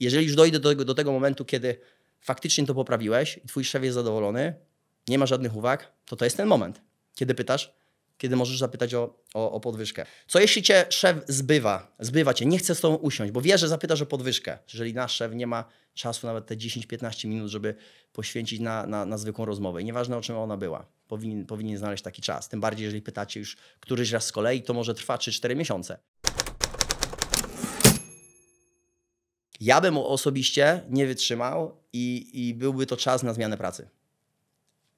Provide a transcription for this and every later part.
Jeżeli już dojdę do tego, do tego momentu, kiedy faktycznie to poprawiłeś i twój szef jest zadowolony, nie ma żadnych uwag, to to jest ten moment, kiedy pytasz, kiedy możesz zapytać o, o, o, podwyżkę. Co jeśli cię szef zbywa, zbywa cię, nie chce z tobą usiąść, bo wie, że zapytasz o podwyżkę. Jeżeli nasz szef nie ma czasu nawet te 10-15 minut, żeby poświęcić na, na, na zwykłą rozmowę. I nieważne o czym ona była, powinien, powinien znaleźć taki czas. Tym bardziej, jeżeli pytacie już któryś raz z kolei, to może trwa 3-4 miesiące. Ja bym osobiście nie wytrzymał i, i byłby to czas na zmianę pracy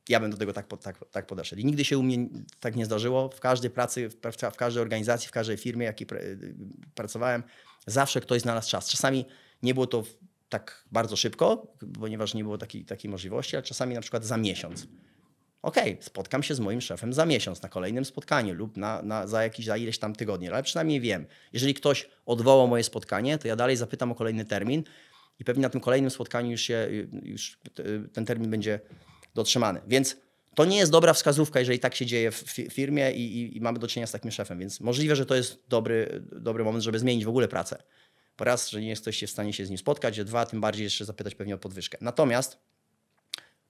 ja bym do tego tak, tak, tak podeszedł. I nigdy się u mnie tak nie zdarzyło. W każdej pracy, w, w każdej organizacji, w każdej firmie, jakiej pr pracowałem, zawsze ktoś znalazł czas. Czasami nie było to tak bardzo szybko, ponieważ nie było takiej, takiej możliwości, ale czasami na przykład za miesiąc. Okay, spotkam się z moim szefem za miesiąc na kolejnym spotkaniu lub na, na, za, jakiś, za ileś tam tygodni, ale przynajmniej wiem. Jeżeli ktoś odwołał moje spotkanie, to ja dalej zapytam o kolejny termin i pewnie na tym kolejnym spotkaniu już, się, już ten termin będzie dotrzymany. Więc to nie jest dobra wskazówka, jeżeli tak się dzieje w firmie i, i, i, mamy do czynienia z takim szefem, więc możliwe, że to jest dobry, dobry moment, żeby zmienić w ogóle pracę. Po raz, że nie jesteście w stanie się z nim spotkać, a dwa, tym bardziej jeszcze zapytać pewnie o podwyżkę. Natomiast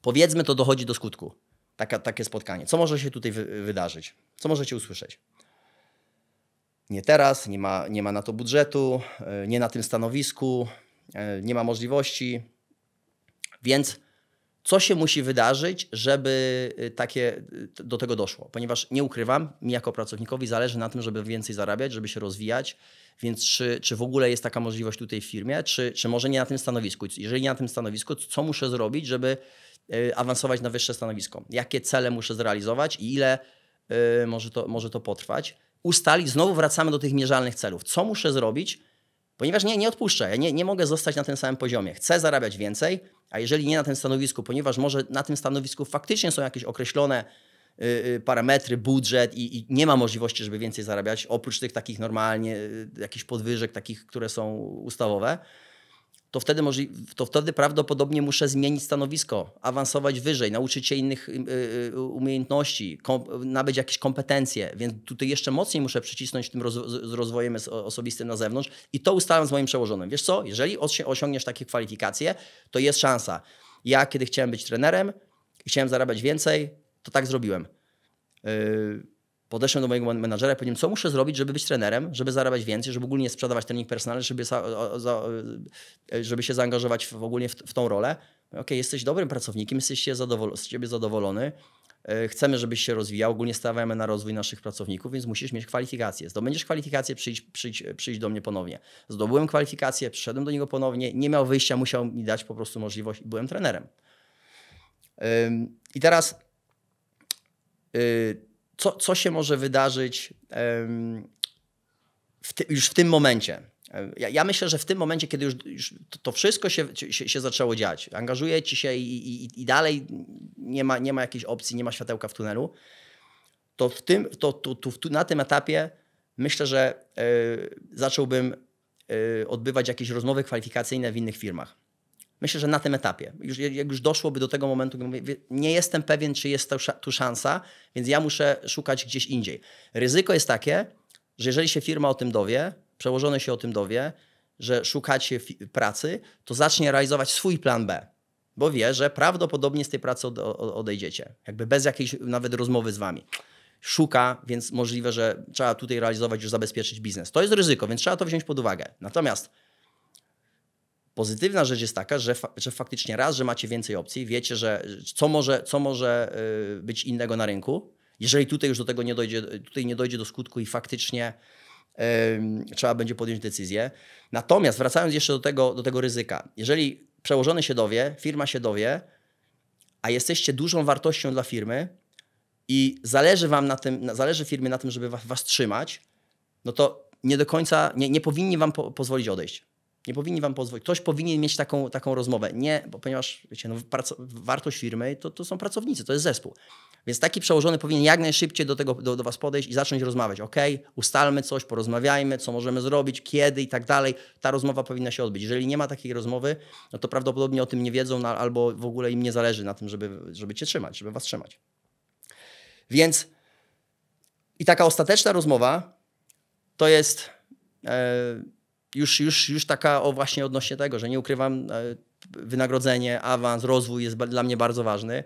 powiedzmy, to dochodzi do skutku, Taka, takie spotkanie. Co może się tutaj wy, wydarzyć? Co możecie usłyszeć? Nie teraz, nie ma, nie ma na to budżetu, e, nie na tym stanowisku, e, nie ma możliwości, więc co się musi wydarzyć, żeby y, takie, do tego doszło? Ponieważ nie ukrywam, mi jako pracownikowi zależy na tym, żeby więcej zarabiać, żeby się rozwijać, więc czy, czy w ogóle jest taka możliwość tutaj w firmie, czy, czy może nie na tym stanowisku? Jeżeli nie na tym stanowisku, co muszę zrobić, żeby awansować na wyższe stanowisko? Jakie cele muszę zrealizować i ile może, to, może to potrwać? Ustalić, znowu wracamy do tych mierzalnych celów. Co muszę zrobić, Ponieważ nie, nie odpuszczę, ja nie, nie mogę zostać na tym samym poziomie. Chcę zarabiać więcej, a jeżeli nie na tym stanowisku, ponieważ może na tym stanowisku faktycznie są jakieś określone y, y, parametry, budżet i, i, nie ma możliwości, żeby więcej zarabiać, oprócz tych takich normalnie, y, jakichś podwyżek, takich, które są ustawowe, to wtedy, to wtedy prawdopodobnie muszę zmienić stanowisko, awansować wyżej, nauczyć się innych y, y, umiejętności, nabyć jakieś kompetencje, więc tutaj jeszcze mocniej muszę przycisnąć tym z rozwojem osobistym na zewnątrz i to ustalam z moim przełożonym. Wiesz co, jeżeli osiągniesz takie kwalifikacje, to jest szansa. Ja, kiedy chciałem być trenerem i chciałem zarabiać więcej, to tak zrobiłem. Yy, Podeszłem do mojego menadżera i powiedziałem, co muszę zrobić, żeby być trenerem, żeby zarabiać więcej, żeby ogólnie sprzedawać trening personalny, żeby, e, żeby się zaangażować w, ogólnie w, w tą rolę. Ok, jesteś dobrym pracownikiem, jesteś zadowol z ciebie zadowolony, e, chcemy, żebyś się rozwijał, ogólnie stawiamy na rozwój naszych pracowników, więc musisz mieć kwalifikacje. Zdobędziesz kwalifikacje, przyjdź, przyjdź, przyjdź do mnie ponownie. Zdobyłem kwalifikacje, przyszedłem do niego ponownie, nie miał wyjścia, musiał mi dać po prostu możliwość i byłem trenerem. I teraz y, co, co się może wydarzyć w ty, już w tym momencie. Ja, ja, myślę, że w tym momencie, kiedy już, już to, wszystko się, się, się, zaczęło dziać, angażujecie się i, i, i, dalej nie ma, nie ma jakiejś opcji, nie ma światełka w tunelu, to, w tym, to, to, to na tym etapie myślę, że y, zacząłbym y, odbywać jakieś rozmowy kwalifikacyjne w innych firmach. Myślę, że na tym etapie, już, jak już doszłoby do tego momentu, mówię, nie jestem pewien, czy jest tu szansa, więc ja muszę szukać gdzieś indziej. Ryzyko jest takie, że jeżeli się firma o tym dowie, przełożony się o tym dowie, że szukacie pracy, to zacznie realizować swój plan B, bo wie, że prawdopodobnie z tej pracy odejdziecie, jakby bez jakiejś nawet rozmowy z wami. Szuka, więc możliwe, że trzeba tutaj realizować, już zabezpieczyć biznes. To jest ryzyko, więc trzeba to wziąć pod uwagę. Natomiast Pozytywna rzecz jest taka, że, fa że faktycznie raz, że macie więcej opcji, wiecie, że co może, co może y, być innego na rynku. Jeżeli tutaj już do tego nie dojdzie, tutaj nie dojdzie do skutku i faktycznie trzeba będzie podjąć decyzję. Natomiast wracając jeszcze do tego, do tego ryzyka, jeżeli przełożony się dowie, firma się dowie, a jesteście dużą wartością dla firmy i zależy wam na tym, zależy firmie na tym, żeby was, was trzymać, no to nie do końca, nie, nie powinni wam po, pozwolić odejść. Nie powinni wam pozwolić. Ktoś powinien mieć taką, taką rozmowę. Nie, bo ponieważ wiecie, no, wartość firmy to, to są pracownicy, to jest zespół. Więc taki przełożony powinien jak najszybciej do, tego, do, do was podejść i zacząć rozmawiać. Ok, ustalmy coś, porozmawiajmy, co możemy zrobić, kiedy i tak dalej. Ta rozmowa powinna się odbyć. Jeżeli nie ma takiej rozmowy, no to prawdopodobnie o tym nie wiedzą no, albo w ogóle im nie zależy na tym, żeby, żeby cię trzymać, żeby was trzymać. Więc i taka ostateczna rozmowa to jest. E, już, już, już taka o właśnie odnośnie tego, że nie ukrywam, e, wynagrodzenie, awans, rozwój jest dla mnie bardzo ważny.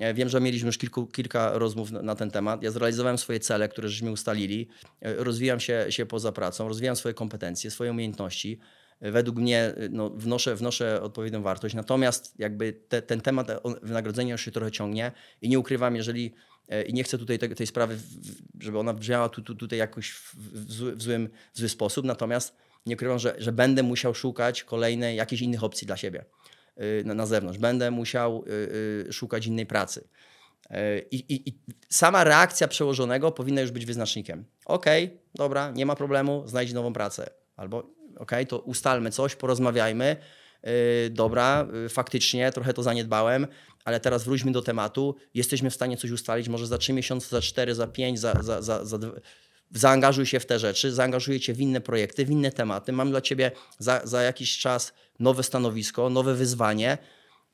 E, wiem, że mieliśmy już kilku, kilka rozmów na, ten temat. Ja zrealizowałem swoje cele, które żeśmy ustalili. E, rozwijam się, się poza pracą, rozwijam swoje kompetencje, swoje umiejętności. Według mnie no, wnoszę, wnoszę odpowiednią wartość. Natomiast jakby te, ten temat wynagrodzenia już się trochę ciągnie i nie ukrywam, jeżeli i nie chcę tutaj tej, tej sprawy, żeby ona brzmiała tu, tu, tutaj jakoś w, zły, w, złym, w zły sposób, natomiast nie ukrywam, że, że będę musiał szukać kolejnej, jakichś innych opcji dla siebie y, na, na zewnątrz. Będę musiał y, y, szukać innej pracy. I, i, I, sama reakcja przełożonego powinna już być wyznacznikiem. Okej, okay, dobra, nie ma problemu, znajdź nową pracę. Albo okej, okay, to ustalmy coś, porozmawiajmy. Yy, dobra, yy, faktycznie trochę to zaniedbałem, ale teraz wróćmy do tematu. Jesteśmy w stanie coś ustalić, może za trzy miesiące, za cztery, za pięć, za, za, za, za zaangażuj się w te rzeczy, zaangażuję cię w inne projekty, w inne tematy. Mam dla ciebie za, za jakiś czas nowe stanowisko, nowe wyzwanie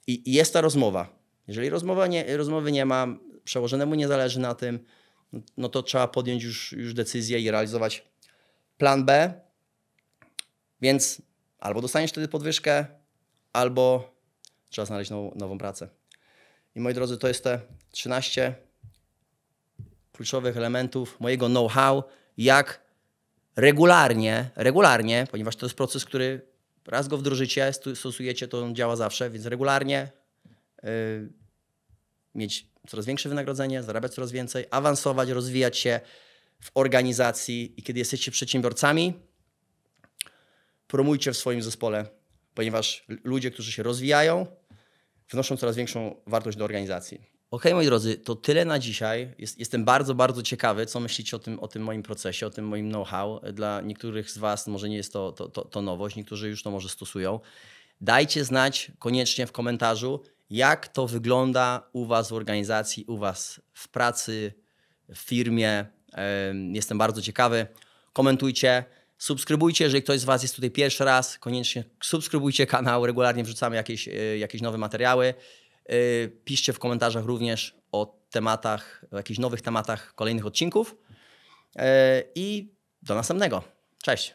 i, i jest ta rozmowa. Jeżeli rozmowa nie, rozmowy nie ma, przełożonemu nie zależy na tym, no to trzeba podjąć już, już decyzję i realizować plan B. Więc albo dostaniesz wtedy podwyżkę, albo trzeba znaleźć nową, nową pracę. I moi drodzy, to jest te 13 kluczowych elementów mojego know-how, jak regularnie, regularnie, ponieważ to jest proces, który raz go wdrożycie, stosujecie, to on działa zawsze, więc regularnie yy, mieć coraz większe wynagrodzenie, zarabiać coraz więcej, awansować, rozwijać się w organizacji i kiedy jesteście przedsiębiorcami, promujcie w swoim zespole, ponieważ ludzie, którzy się rozwijają, wnoszą coraz większą wartość do organizacji. Ok, moi drodzy, to tyle na dzisiaj. Jest, jestem bardzo, bardzo ciekawy, co myślicie o tym, o tym moim procesie, o tym moim know-how. Dla niektórych z Was może nie jest to, to, to, to nowość, niektórzy już to może stosują. Dajcie znać koniecznie w komentarzu, jak to wygląda u Was w organizacji, u Was w pracy, w firmie. Jestem bardzo ciekawy. Komentujcie, subskrybujcie, jeżeli ktoś z Was jest tutaj pierwszy raz, koniecznie subskrybujcie kanał, regularnie wrzucamy jakieś, e, jakieś nowe materiały. Y, piszcie w komentarzach również o tematach, o jakichś nowych tematach kolejnych odcinków. Y, I do następnego. Cześć.